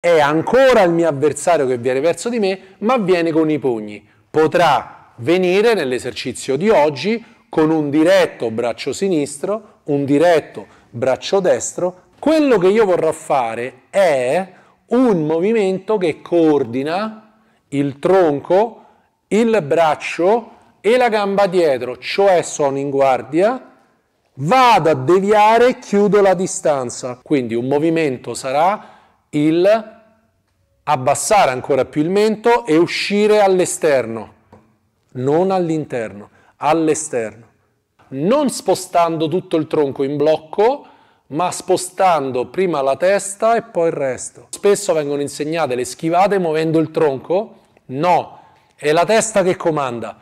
è ancora il mio avversario che viene verso di me, ma viene con i pugni. Potrà venire nell'esercizio di oggi con un diretto braccio sinistro, un diretto braccio destro. Quello che io vorrò fare è un movimento che coordina il tronco, il braccio e la gamba dietro, cioè sono in guardia, vado a deviare, chiudo la distanza. Quindi un movimento sarà il abbassare ancora più il mento e uscire all'esterno, non all'interno, all'esterno. Non spostando tutto il tronco in blocco, ma spostando prima la testa e poi il resto. Spesso vengono insegnate le schivate muovendo il tronco? No, è la testa che comanda.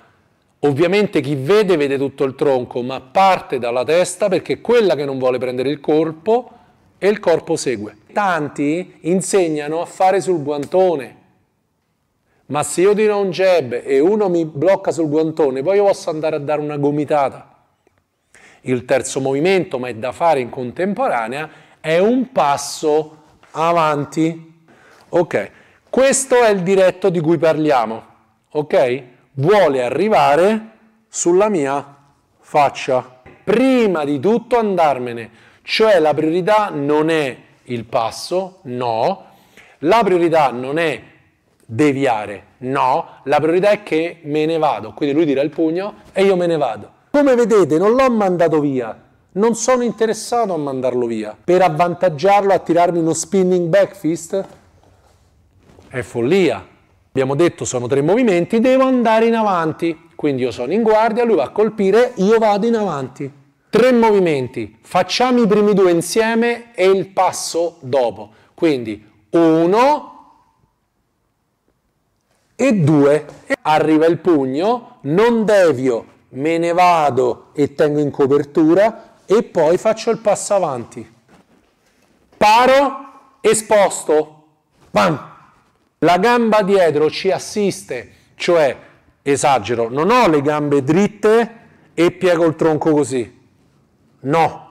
Ovviamente chi vede vede tutto il tronco, ma parte dalla testa perché quella che non vuole prendere il colpo e il corpo segue. Tanti insegnano a fare sul guantone, ma se io tiro un jab e uno mi blocca sul guantone, poi io posso andare a dare una gomitata. Il terzo movimento, ma è da fare in contemporanea, è un passo avanti. Ok, questo è il diretto di cui parliamo. Ok? Vuole arrivare sulla mia faccia. Prima di tutto andarmene cioè la priorità non è il passo, no. La priorità non è deviare, no. La priorità è che me ne vado. Quindi lui tira il pugno e io me ne vado. Come vedete non l'ho mandato via, non sono interessato a mandarlo via. Per avvantaggiarlo a tirarmi uno spinning back fist è follia. Abbiamo detto sono tre movimenti, devo andare in avanti. Quindi io sono in guardia, lui va a colpire, io vado in avanti. Tre movimenti, facciamo i primi due insieme e il passo dopo. Quindi uno e due. Arriva il pugno, non devio, me ne vado e tengo in copertura e poi faccio il passo avanti. Paro e sposto. Bam! La gamba dietro ci assiste, cioè, esagero, non ho le gambe dritte e piego il tronco così No,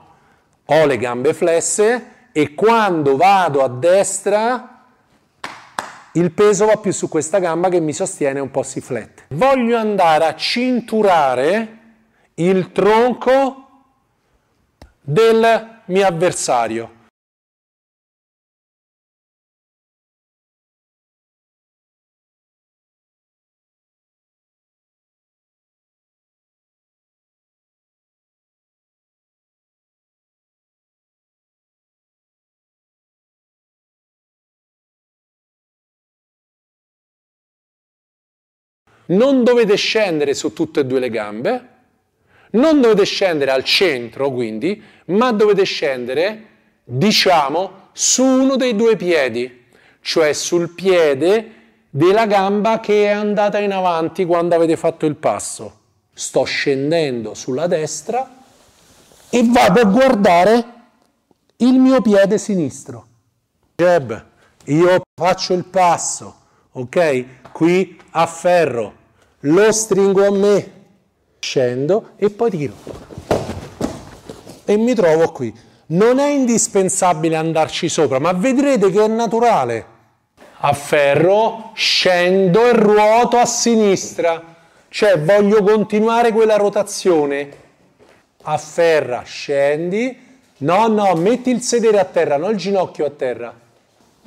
ho le gambe flesse e quando vado a destra il peso va più su questa gamba che mi sostiene un po' si flette. Voglio andare a cinturare il tronco del mio avversario. Non dovete scendere su tutte e due le gambe, non dovete scendere al centro quindi, ma dovete scendere, diciamo, su uno dei due piedi, cioè sul piede della gamba che è andata in avanti quando avete fatto il passo. Sto scendendo sulla destra e vado a guardare il mio piede sinistro. Jeb, io faccio il passo, ok? Qui afferro, lo stringo a me, scendo e poi tiro. E mi trovo qui. Non è indispensabile andarci sopra, ma vedrete che è naturale. Afferro, scendo e ruoto a sinistra. Cioè voglio continuare quella rotazione. Afferra, scendi. No, no, metti il sedere a terra, non il ginocchio a terra.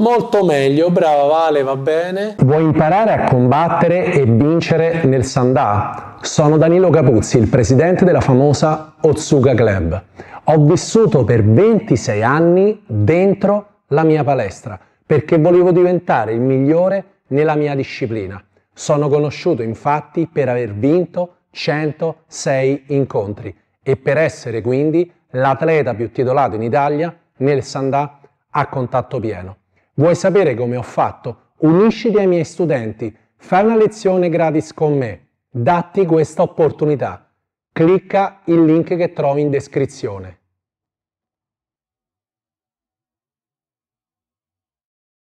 Molto meglio, brava Vale, va bene. Vuoi imparare a combattere e vincere nel Sandà? Sono Danilo Capuzzi, il presidente della famosa Otsuka Club. Ho vissuto per 26 anni dentro la mia palestra perché volevo diventare il migliore nella mia disciplina. Sono conosciuto infatti per aver vinto 106 incontri e per essere quindi l'atleta più titolato in Italia nel Sandà a contatto pieno. Vuoi sapere come ho fatto? Unisciti ai miei studenti, fai una lezione gratis con me, datti questa opportunità. Clicca il link che trovi in descrizione.